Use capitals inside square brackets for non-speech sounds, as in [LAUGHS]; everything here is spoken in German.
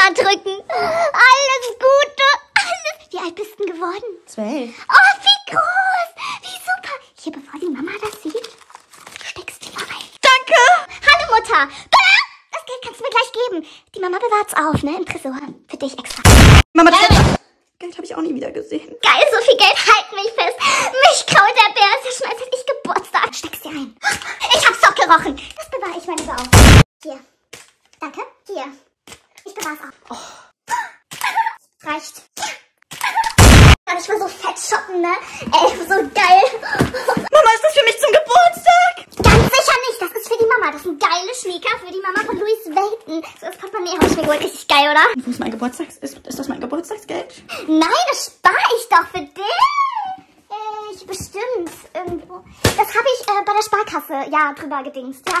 mal drücken. Alles Gute. Alles. Wie alt bist du geworden? Zwölf. Oh, wie groß. Wie super. Hier, bevor die Mama das sieht, steckst du mal rein. Danke! Hallo, Mutter. Das Geld kannst du mir gleich geben. Die Mama bewahrt's auf, ne? Im Tresor. Für dich extra. Mama, das Geld, Geld habe ich auch nie wieder gesehen. Geil, so viel Geld, halt mich fest. Mich kraut der Bär, ist ja schon als hätte ich Geburtstag. Steck's dir ein. Ich hab's doch gerochen. Das bewahre ich mal lieber auf. Hier. Danke. Hier. Ich bewahr's auf. [LAUGHS] Reicht. Mann, ich war so fett shoppen, ne? Ey, so geil. [LAUGHS] Mama, ist das für mich zum Geburtstag? Ganz sicher nicht. Das ist für die Mama. Das sind geile Sneaker für die Mama von Louis Vuitton. So, das Portemonnaie habe ich mir geholt. Richtig geil, oder? Wo ist mein Geburtstags... Ist, ist das mein Geburtstagsgeld? Nein, das spare ich doch für dich. Ich bestimmt irgendwo. Das habe ich äh, bei der Sparkasse, ja, drüber gedingst. Ja,